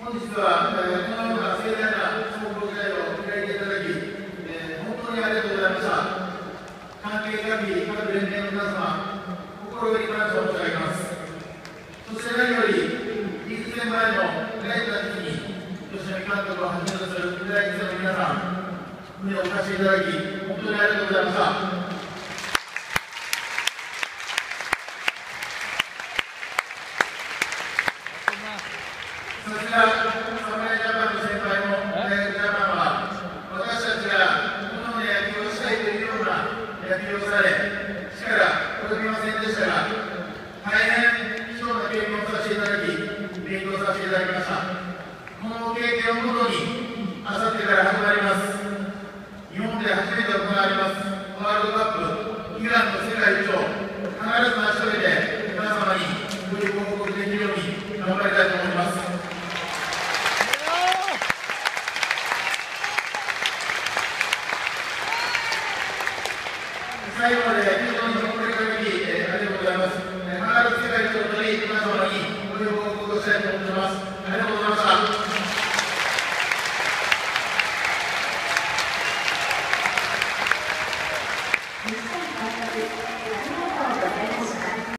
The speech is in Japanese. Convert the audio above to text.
本日は、えーこのような盛大な壮行会を開いていただき、えー本当にありがとうございました。関係各位、各連盟の皆様、心より感謝を申し上げます。そして何より、1年前の大事な時に、吉見監督をはじめとする世代生の皆さん、胸を貸していただき、本当にありがとうございました。勉強させていただきましたこの経験をもとに最後まで見事に、ありがとうございます。えー、世界ととに皆様にご情を報告したいと思っています。ありがとうございました。日本大学